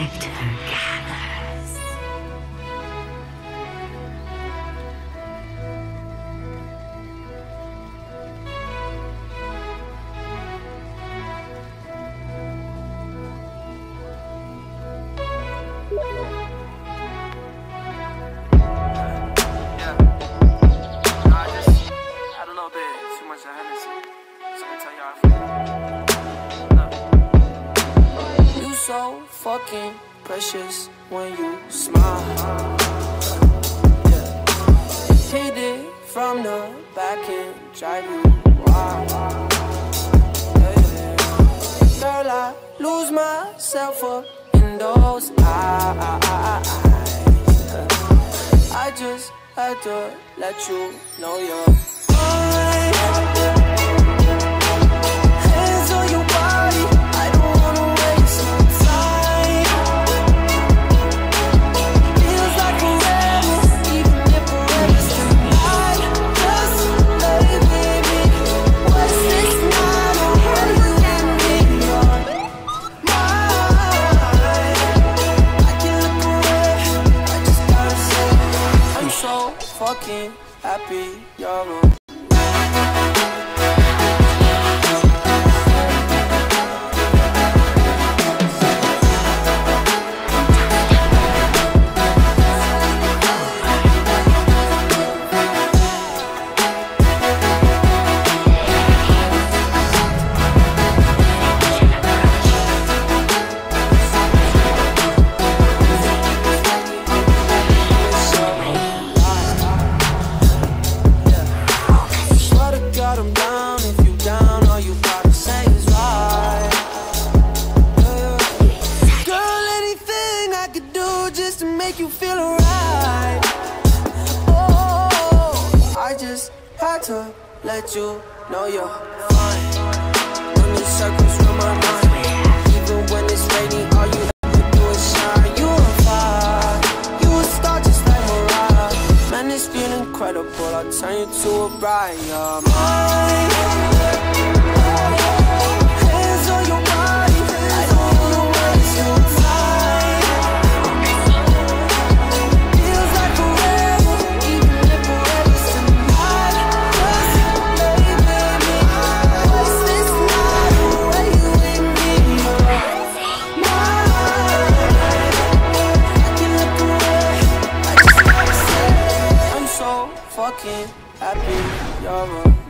saved her. So fucking precious when you smile. Yeah. Hit it from the back and drive you wild. Yeah. Girl, I lose myself up in those eyes. I just had to let you know you're mine. Fucking happy you're make you feel alright. Oh, I just had to let you know you're fine. When circles run my mind, even when it's raining, all you ever do is shine. You a fire, you a star just like. Man, incredible. I'll turn you to a bride. You're mine. walking happy, you're a